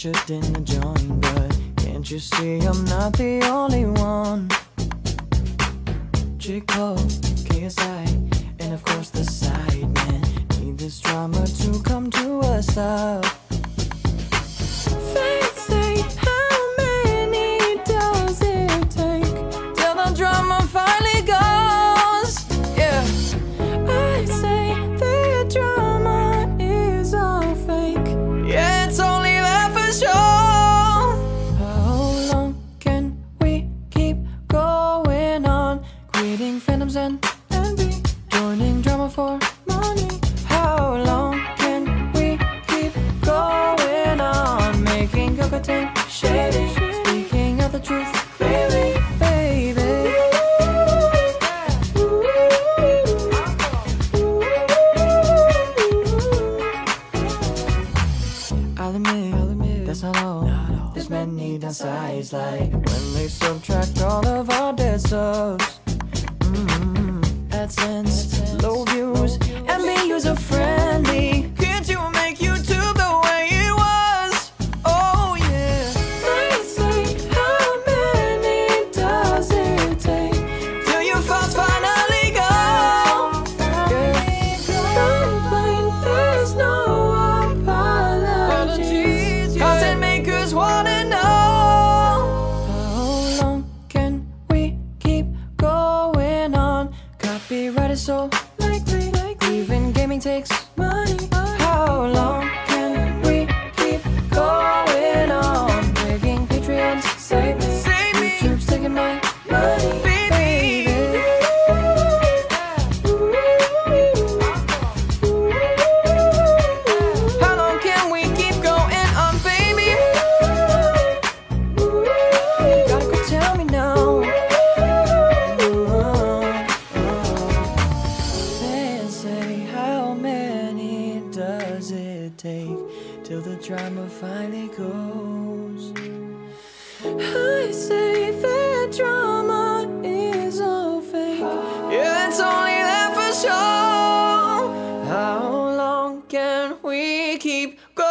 shouldn't join, but can't you see I'm not the only one? Chico, KSI, and of course the Sidemen need this drama to come to a stop. For money. How long can we keep going on? Making cocaine shady, speaking of the truth clearly, baby. I'll admit, that's not all. There's many downsides, like when they Copyright is so likely, even gaming takes till the drama finally goes. I say that drama is all fake. Yeah, it's only there for show. How long can we keep going?